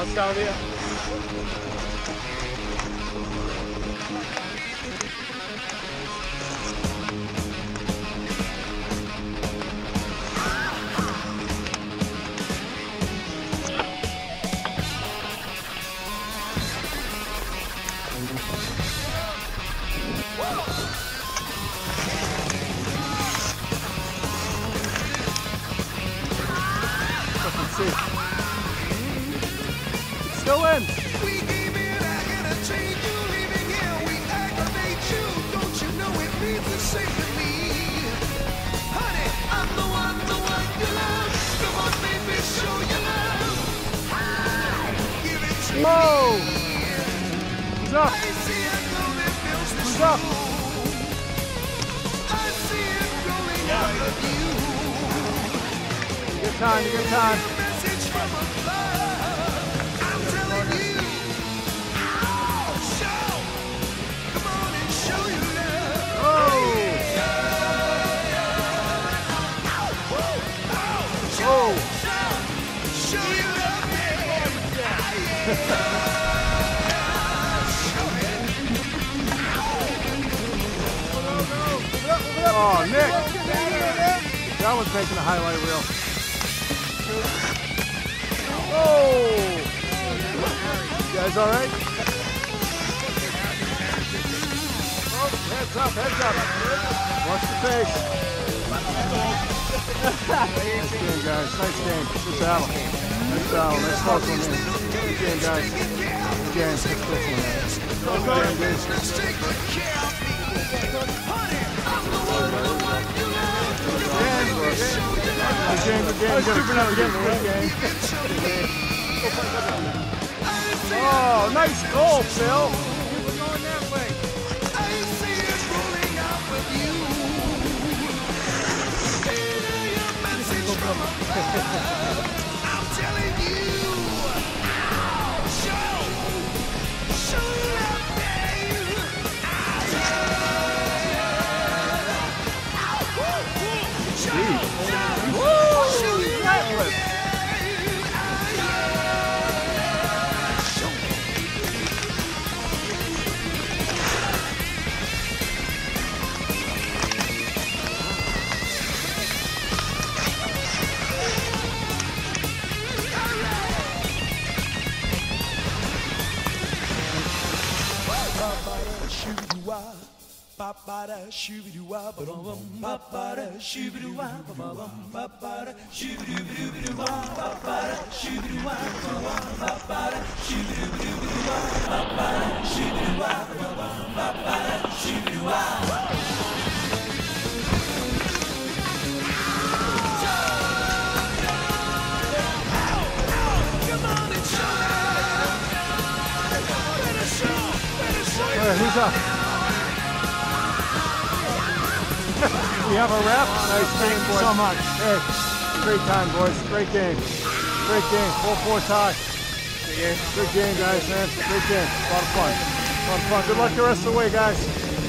I was telling you. Let's still in. We came in, I entertain you, leaving here, we aggravate you. Don't you know it means the same to me? Honey, I'm the one, the one you love. Come on, baby, show your love. Give it to Whoa! me. Who's up? I see it rolling, feels the Who's up? I see it rolling out of you. Good time, good time. Oh! Show your love, baby. Oh, Nick! That was making a highlight reel. Oh! You guys all right? Oh, heads up, heads up. Watch the face. Nice game, guys. Nice game. Good battle. Nice battle. Nice close one in. Good game, guys. Good game. Nice close one in. Good game, game. Oh, nice goal, Phil. Message. I'm telling you. Show. Show Ba-ba-da, shoo-be-doo-wah, ba-bum-bum, ba-ba-da, shoo-be-doo-wah, ba-bum-bum, ba-ba-da, shoo-be-doo-be-doo-be-doo-wah, ba-ba-da, shoo-be-doo-wah, ba-bum, ba-ba-da, shoo-be-doo-be-doo-be-doo-wah, ba-ba-da, better show All your right, who's up? we have a rep. Nice, thank you so much. Hey, great time, boys. Great game. Great game. 4-4 tie. Good game, guys, man. Great game. A lot of fun. A lot of fun. Good luck the rest of the way, guys.